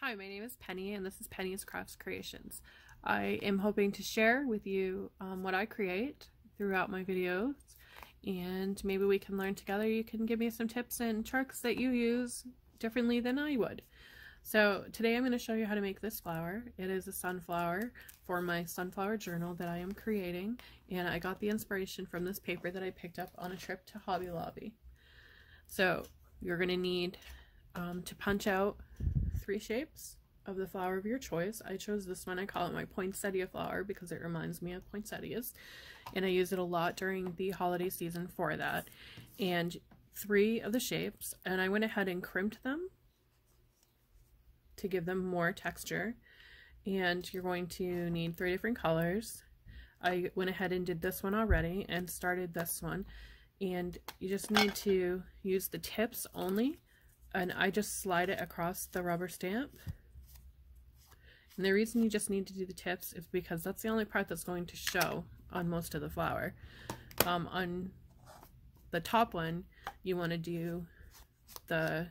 Hi, my name is Penny and this is Penny's Crafty Creations. I am hoping to share with you um, what I create throughout my videos and maybe we can learn together. You can give me some tips and tricks that you use differently than I would. So today I'm going to show you how to make this flower. It is a sunflower for my sunflower journal that I am creating and I got the inspiration from this paper that I picked up on a trip to Hobby Lobby. So you're going to need um, to punch out three shapes of the flower of your choice. I chose this one. I call it my poinsettia flower because it reminds me of poinsettias. And I use it a lot during the holiday season for that. And three of the shapes. And I went ahead and crimped them to give them more texture. And you're going to need three different colors. I went ahead and did this one already and started this one. And you just need to use the tips only and I just slide it across the rubber stamp. And the reason you just need to do the tips is because that's the only part that's going to show on most of the flower. Um, on the top one, you want to do the,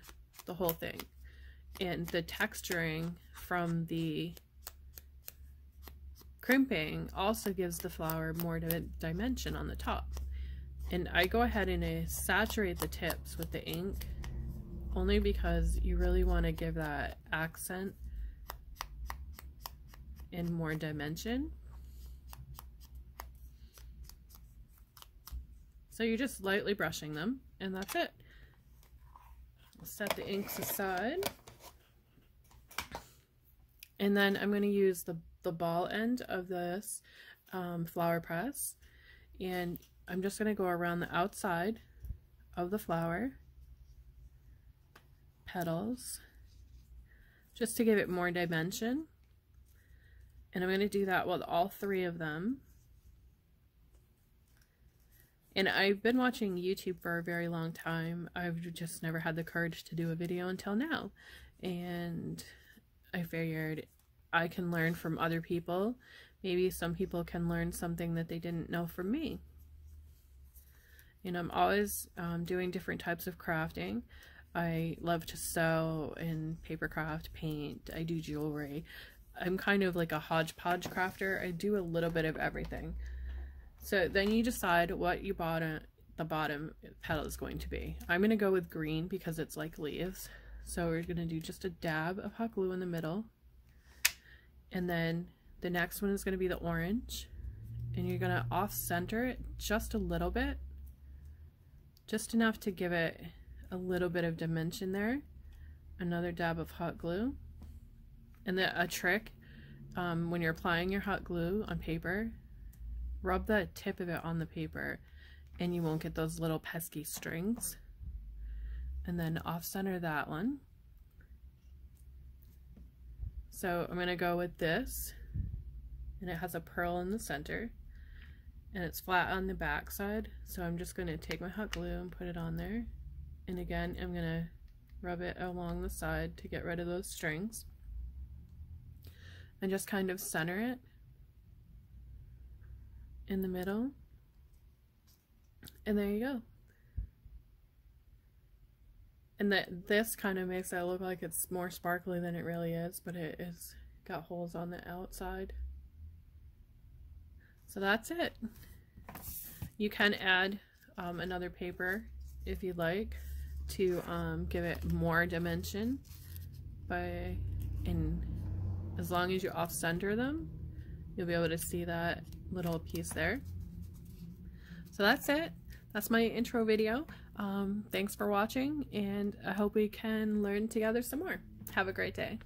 the whole thing. And the texturing from the crimping also gives the flower more dimension on the top. And I go ahead and I saturate the tips with the ink only because you really want to give that accent in more dimension. So you're just lightly brushing them and that's it. set the inks aside. And then I'm going to use the, the ball end of this um, flower press and I'm just going to go around the outside of the flower petals just to give it more dimension. And I'm going to do that with all three of them. And I've been watching YouTube for a very long time. I've just never had the courage to do a video until now. And I figured I can learn from other people. Maybe some people can learn something that they didn't know from me. And I'm always um, doing different types of crafting. I love to sew and paper craft, paint, I do jewelry. I'm kind of like a hodgepodge crafter. I do a little bit of everything. So then you decide what you bottom uh, the bottom petal is going to be. I'm going to go with green because it's like leaves. So we're going to do just a dab of hot glue in the middle. And then the next one is going to be the orange. And you're going to off center it just a little bit. Just enough to give it a little bit of dimension there. Another dab of hot glue. And the, a trick, um, when you're applying your hot glue on paper, rub the tip of it on the paper and you won't get those little pesky strings. And then off center that one. So I'm going to go with this and it has a pearl in the center and it's flat on the back side. So I'm just going to take my hot glue and put it on there and again, I'm going to rub it along the side to get rid of those strings. And just kind of center it in the middle. And there you go. And that this kind of makes it look like it's more sparkly than it really is, but it is got holes on the outside. So that's it. You can add um, another paper if you'd like to um, give it more dimension by and as long as you off center them you'll be able to see that little piece there. So that's it. That's my intro video. Um, thanks for watching and I hope we can learn together some more. Have a great day